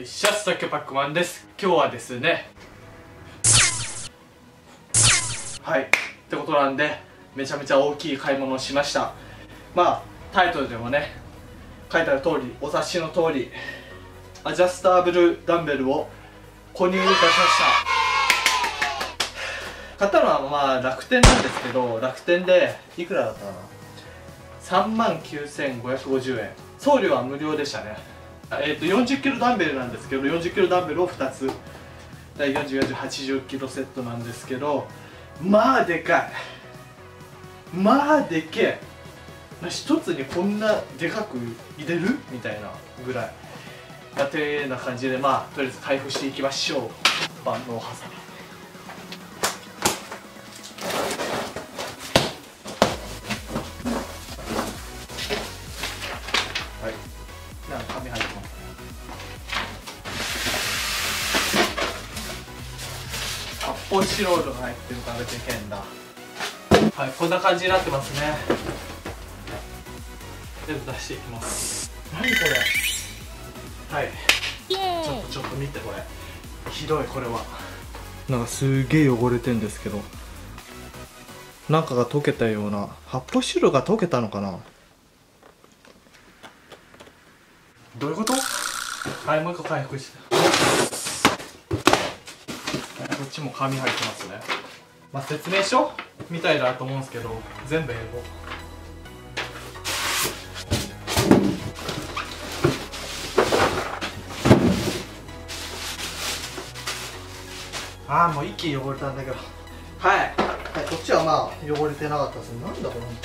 はい、シャツ作パックマンです。今日はですね。はい。ってことなんでめちゃめちゃ大きい買い物をしました。まあタイトルでもね書いてある通りお察しの通りアジャスターブルダンベルを購入いたしました。買ったのはまあ楽天なんですけど楽天でいくらだったかな？3万9550円。送料は無料でしたね。えー、と40キロダンベルなんですけど40キロダンベルを2つ。第404080キロセットなんですけどまあでかい。まあでけえ。一つにこんなでかく入れる？みたいなぐらい。やてな感じでまあとりあえず開封していきましょう。万能ハサミ。発泡スチロールが入ってるからでけんだ。はいこんな感じになってますね。全部出していきます。何これ？はい。ちょっとちょっと見てこれ。ひどいこれは。なんかすげえ汚れてんですけど。なんかが溶けたような。発泡スチロールが溶けたのかな？どういうこと？はいもう一個回復して。こっちも紙入ってますね。まあ説明書？みたいだと思うんですけど全部英語。ああもう一気に汚れたんだけど。はい、はい、こっちはまあ汚れてなかったですなんだこれ本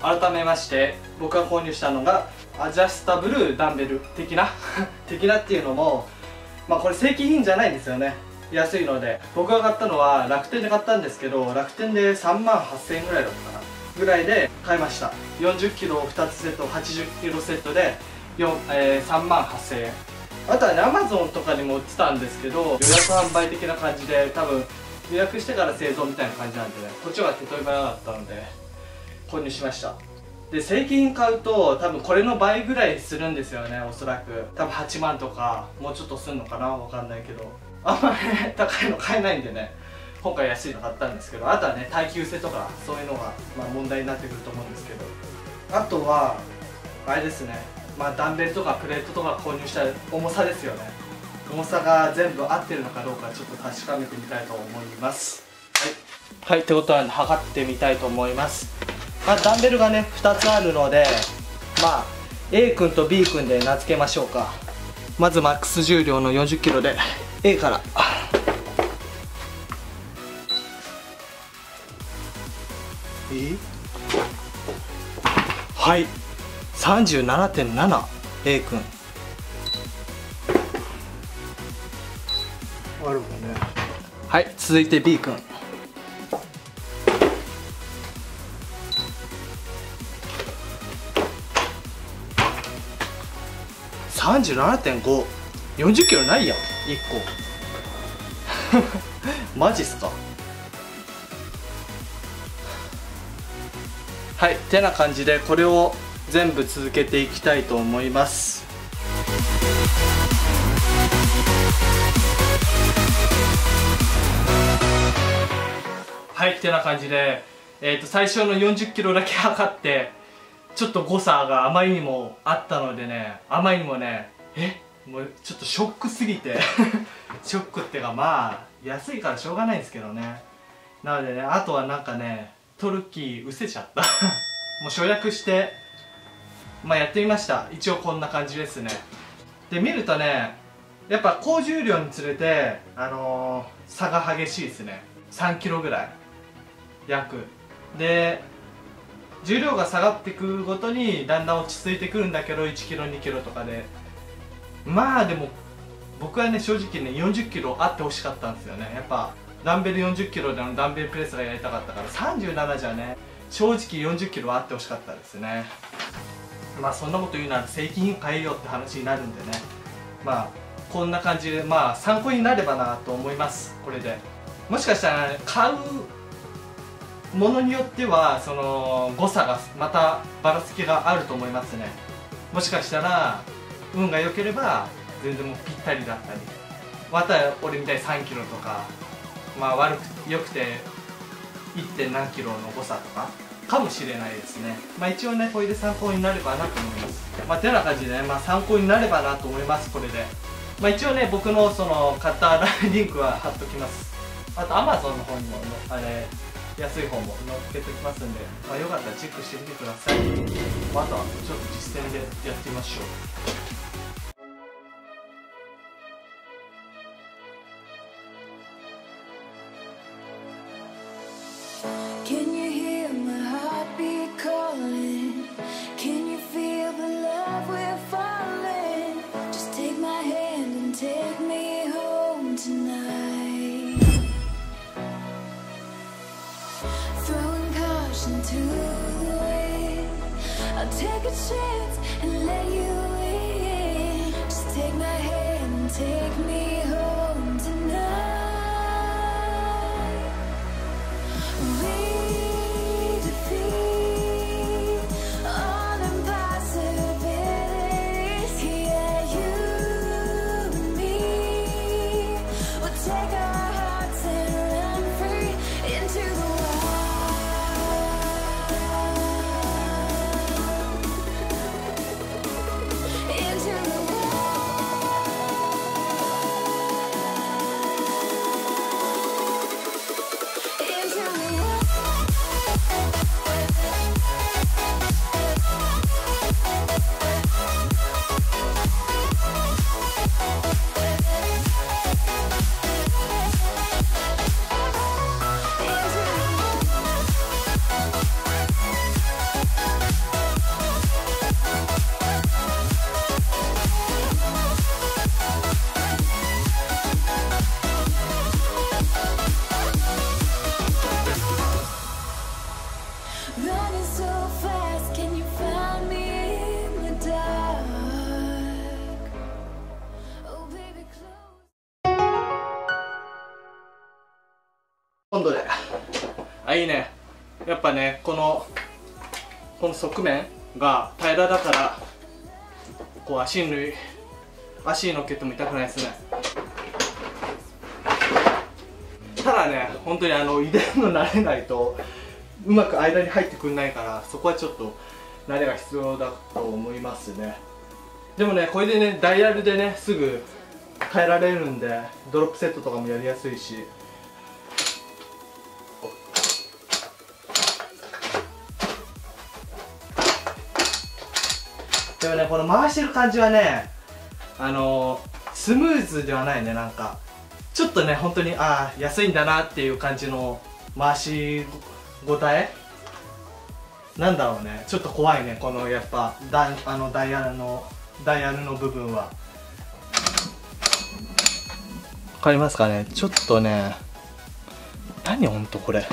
当に改めまして僕が購入したのがアジャスタブルダンベル的な？的なっていうのもまあこれ正規品じゃないんですよね安いので僕が買ったのは楽天で買ったんですけど楽天で3万8000円ぐらいだったかな。ぐらいで買いました。40キロ2つセット80キロセットで、えー、3万8000円。あとはねアマゾンとかにも売ってたんですけど予約販売的な感じで多分予約してから製造みたいな感じなんでねこっちは手取り早かったので購入しました。で正規品買うと多分これの倍ぐらいするんですよねおそらく。多分8万とかもうちょっとするのかなわかんないけど。あんまりね高いの買えないんでね今回安いの買ったんですけどあとはね耐久性とかそういうのが、まあ、問題になってくると思うんですけど。あとはあれですねまあダンベルとかプレートとか購入した重さですよね。重さが全部合ってるのかどうかちょっと確かめてみたいと思います。はい。はいってことは測ってみたいと思います。まあ、ダンベルがね2つあるのでまあ A 君と B 君で名付けましょうか。まずマックス重量の 40kg で。A から。え？ー、はい。37.7A 君あるもんね。はい。続いて B 君。37.5 40キロないやん1個。マジっすか？はいてな感じでこれを全部続けていきたいと思います。はいってな感じで、えー、と最初の40キロだけ測ってちょっと誤差があまりにもあったのでねあまりにもねえ？っもうちょっとショックすぎて。ショックっていうかまあ安いからしょうがないんですけどね。なのでねあとはなんかねトルキー失せちゃった。もう省略してまあやってみました。一応こんな感じですね。で見るとねやっぱ高重量につれてあのー、差が激しいですね。3キロぐらい。約。で重量が下がってくるごとにだんだん落ち着いてくるんだけど1キロ2キロとかでまあでも僕はね正直ね40キロあってほしかったんですよね。やっぱダンベル40キロでのダンベルプレスがやりたかったから37じゃね正直40キロあってほしかったですね。まあそんなこと言うなら正規品買えようって話になるんでね。まあこんな感じでまあ参考になればなと思います。これで。もしかしたら、ね、買うものによってはその誤差がまたばらつきがあると思いますね。もしかしたら運が良ければ全然もうぴったりだったり。また俺みたいに3キロとかまあ悪くよくて 1. 何キロの誤差とかかもしれないですね。まあ一応ねこれで参考になればなと思います。まあてな感じでね、まあ、参考になればなと思いますこれで。まあ一応ね僕のその買ったリンクは貼っときます。あと Amazon の方にもあれ安い方も載っけておきますんで、まあ、よかったらチェックしてみてください。またちょっと実践でやってみましょう。Caution to the. I'll take a chance and let you in. Just take my hand and take me home tonight. We いいね。やっぱねこのこの側面が平らだからこう足に足に乗っけても痛くないですね。ただね本当にあの遺伝の慣れないとうまく間に入ってくんないからそこはちょっと慣れが必要だと思いますね。でもねこれでねダイヤルでねすぐ変えられるんでドロップセットとかもやりやすいし。でもね。この回してる感じはねあのー、スムーズではないねなんか。ちょっとね本当にああ安いんだなっていう感じの回しごたえ？なんだろうね。ちょっと怖いねこのやっぱダあのダイヤルのダイヤルの部分は。わかりますかね？ちょっとね何ほんとこれ？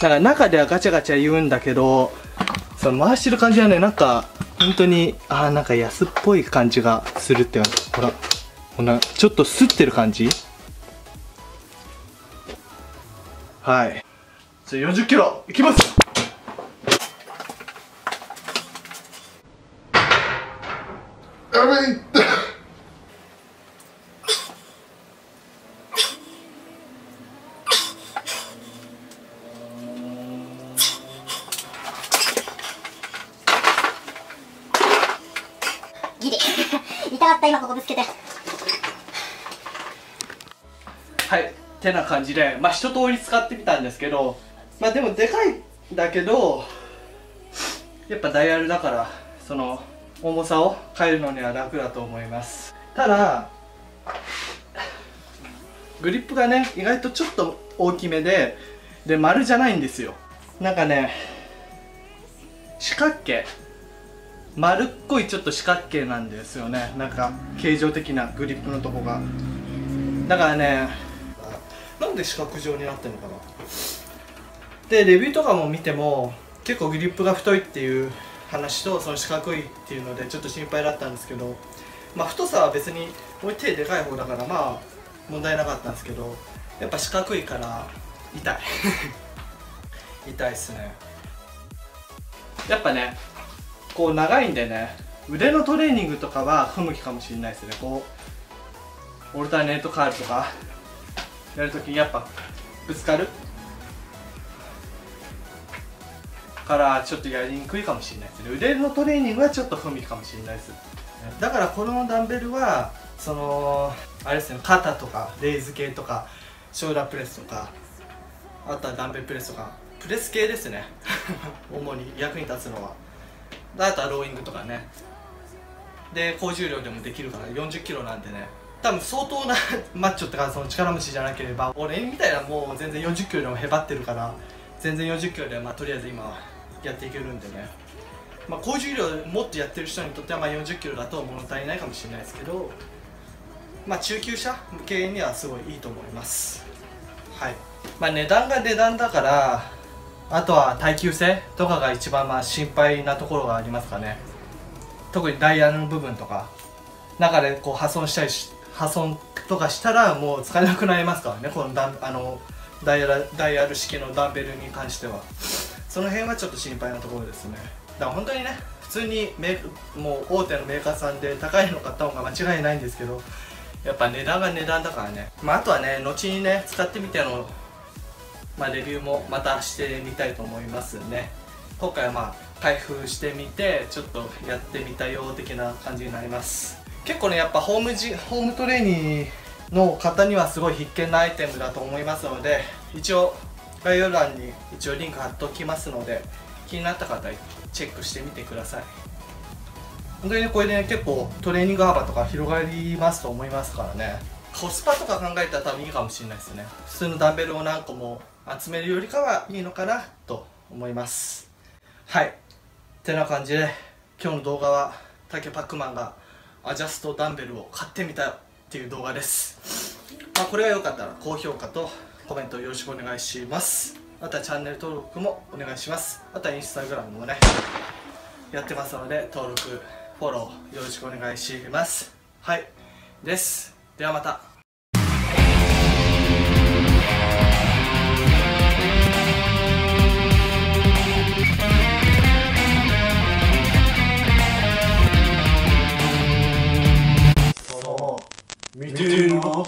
なんか中ではガチャガチャ言うんだけどその回してる感じはねなんか本当にああなんか安っぽい感じがするってほらこんなちょっとすってる感じ？はい。じゃあ40キロいきます。ギリ。痛かった今ここぶつけて。はいてな感じでまあ一通り使ってみたんですけどまあでもでかいんだけどやっぱダイヤルだからその重さを変えるのには楽だと思います。ただグリップがね意外とちょっと大きめでで丸じゃないんですよ。なんかね四角形。丸っこいちょっと四角形なんですよね。なんか形状的なグリップのとこが。だからねなんで四角状になってるのかな。でレビューとかも見ても結構グリップが太いっていう話とその四角いっていうのでちょっと心配だったんですけどまあ太さは別に俺手でかい方だからまあ問題なかったんですけどやっぱ四角いから痛い。痛いっすね。やっぱね構長いんでね。腕のトレーニングとかは不向きかもしれないですね。こうオルタネートカールとかやるときにやっぱぶつかる。からちょっとやりにくいかもしれないですね。腕のトレーニングはちょっと不向きかもしれないです。だからこのダンベルはそのあれですね肩とかレイズ系とかショーダープレスとかあとはダンベルプレスとかプレス系ですね。主に役に立つのは。あとはローイングとかね。で高重量でもできるから4 0キロなんてね。多分相当なマッチョってかその力持ちじゃなければ俺みたいなもう全然4 0キロでもへばってるから全然4 0キロでまあとりあえず今やっていけるんでね。まあ高重量もっとやってる人にとってはまあ4 0キロだと物足りないかもしれないですけどまあ中級者向けにはすごいいいと思います。はい。まあ値段が値段だからあとは耐久性とかが一番まあ心配なところがありますかね。特にダイヤの部分とか。中でこう破損したりし破損とかしたらもう使えなくなりますからね。このダあのダイヤルダイヤル式のダンベルに関しては。その辺はちょっと心配なところですね。だから本当にね普通にメもう大手のメーカーさんで高いの買った方が間違いないんですけどやっぱ値段が値段だからね、まあ、あとはね後にね使ってみての、まあ、レビューもまたしてみたいと思いますね。今回はまあ開封してみてちょっとやってみたよ的な感じになります。結構ねやっぱホームジホームトレーニングの方にはすごい必見なアイテムだと思いますので一応概要欄に一応リンク貼っておきますので気になった方チェックしてみてください。本当にねこれで、ね、結構トレーニング幅とか広がりますと思いますからね。コスパとか考えたら多分いいかもしれないですね。普通のダンベルを何個も集めるよりかはいいのかなと思います。はい。てな感じで今日の動画は竹パックマンがアジャストダンベルを買ってみたっていう動画です。まあこれが良かったら高評価とコメントよろしくお願いします。あとはチャンネル登録もお願いします。あとはインスタグラムもねやってますので登録フォローよろしくお願いします。はい。です。ではまた。見てな